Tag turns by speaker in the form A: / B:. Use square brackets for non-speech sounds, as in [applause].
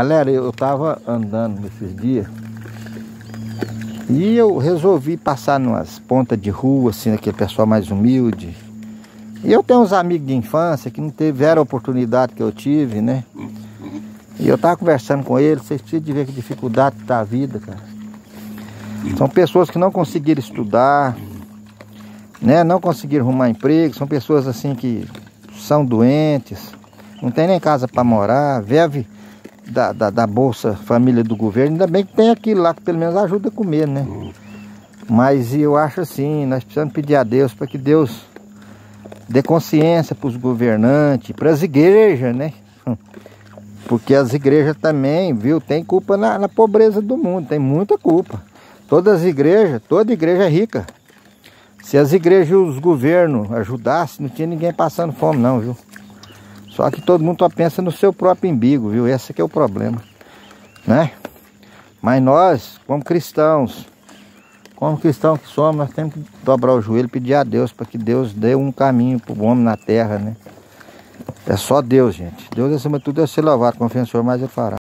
A: Galera, eu tava andando nesses dias e eu resolvi passar nas pontas de rua, assim, aquele pessoal mais humilde. E eu tenho uns amigos de infância que não tiveram a oportunidade que eu tive, né? E eu tava conversando com eles, vocês precisam de ver que dificuldade tá a vida, cara. São pessoas que não conseguiram estudar, né? Não conseguiram arrumar emprego, são pessoas assim que são doentes, não tem nem casa para morar, vive da, da, da, Bolsa Família do governo, ainda bem que tem aquilo lá que pelo menos ajuda a comer, né? Mas eu acho assim, nós precisamos pedir a Deus para que Deus dê consciência para os governantes, para as igrejas, né? [laughs] Porque as igrejas também, viu, tem culpa na, na pobreza do mundo, tem muita culpa. Todas as igrejas, toda igreja é rica. Se as igrejas e os governos ajudassem, não tinha ninguém passando fome não, viu? Só que todo mundo só pensa no seu próprio umbigo, viu? Esse que é o problema, né? Mas nós, como cristãos, como cristãos que somos, nós temos que dobrar o joelho e pedir a Deus para que Deus dê um caminho para o homem na terra, né? É só Deus, gente. Deus acima de tudo é ser louvado, Senhor, mas ele fará.